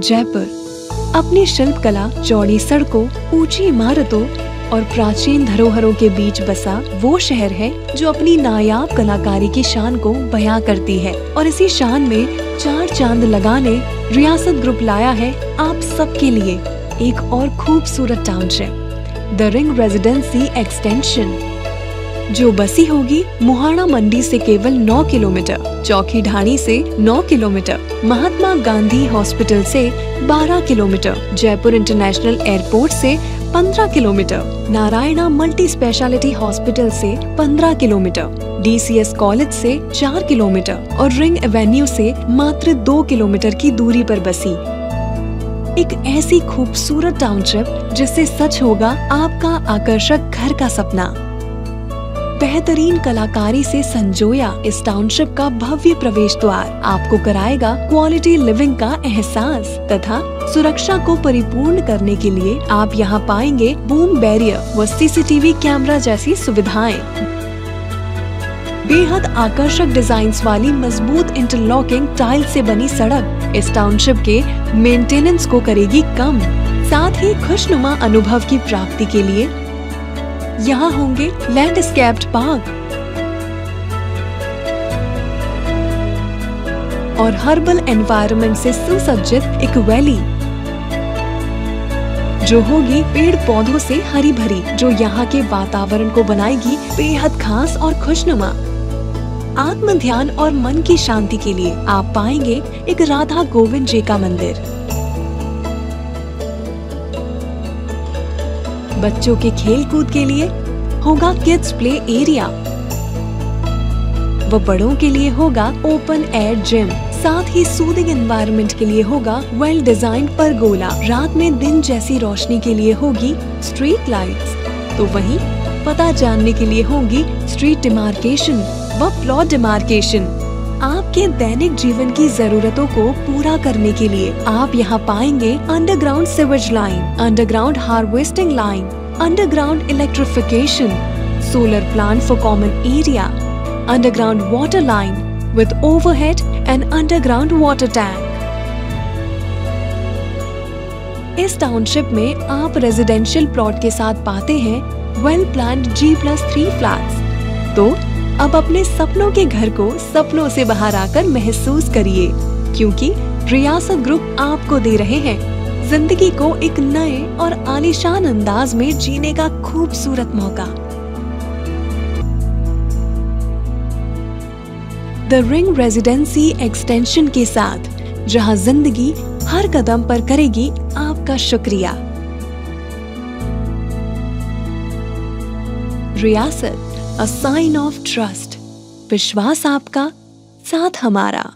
जयपुर। अपनी शिल्प कला चौड़ी सड़कों, ऊँची इमारतों और प्राचीन धरोहरों के बीच बसा वो शहर है जो अपनी नायाब कलाकारी की शान को बयां करती है और इसी शान में चार चाँद लगाने रियासत ग्रुप लाया है आप सबके लिए। एक और खूबसूरत township the ring residency extension जो बसी होगी मुहाना मंडी से केवल 9 किलोमीटर, चौकी ढाणी से 9 किलोमीटर, महात्मा गांधी हॉस्पिटल से 12 किलोमीटर, जयपुर इंटरनेशनल एयरपोर्ट से 15 kilometre, Narayana multi speciality hospital से 15 किलोमीटर, डीसीएस कॉलेज से 4 किलोमीटर और रिंग एवेन्यू से मात्र 2 किलोमीटर की दूरी पर बसी। एक ऐसी खूबसूरत टाउनशिप जिससे सच होगा आपका आकर्षक घर का सपना। बेहतरीन कलाकारी से संजोया इस टाउनशिप का भव्य प्रवेश द्वार। आपको कराएगा क्वालिटी लिविंग का एहसास तथा सुरक्षा को परिपूर्ण करने के लिए आप यहाँ पाएँगे बूम बैरियर व सीसीटीवी कैमरा जैसी सुविधाएँ। बेहद आकर्षक डिज़ाइन वाली मज़बूत इंटरलॉकिंग टाइल से बनी सड़क इस टाउनशिप के मेंटेनेंस को करेगी कम। साथ ही खुशनुमा अनुभव की प्राप्ति के लिए यहाँ होंगे लैंडस्केप्ड पार्क और हर्बल एनवायरनमेंट से सुसज्जित एक वैली जो होगी पेड़ पौधों से हरी भरी, जो यहाँ के वातावरण को बनाएगी बेहद खास और खुशनुमा। आत्म ध्यान और मन की शांति के लिए आप पाएँगे एक राधा गोविंद जी का मंदिर। बच्चों के खेल कूद के लिए होगा किड्स प्ले एरिया व बड़ों के लिए होगा ओपन एयर जिम साथ ही सूदिंग एनवायरनमेंट के लिए होगा वेल डिज़ाइन पर गोला रात में दिन जैसी रोशनी के लिए होगी स्ट्रीट लाइट्स तो वहीं पता जानने के लिए होगी स्ट्रीट डिमार्केशन व प्लॉट डिमार्केशन आपके दैनिक जीवन की जरूरतों को पूरा करने के लिए आप यहाँ पाएँगे underground sewage line underground harvesting line underground electrification solar plant for common area underground water line with overhead and underground water tank इस टाउनशिप में आप रेजिडेंशियल प्लॉट के साथ पाते हैं well plan G plus three flat तो अब अपने सपनों के घर को सपनों से बाहर आकर महसूस करिए, क्योंकि रियासत ग्रुप आपको दे रहे हैं। ज़िंदगी को एक नए और आलिशान अंदाज में जीने का खूबसूरत मौका। द रिंग रेजिडेंसी एक्सटेंशन के साथ, जहाँ ज़िंदगी हर कदम पर करेगी आपका शुक्रिया। रियासत अ साइन ऑफ़ ट्रस्ट विश्वास आपका साथ हमारा।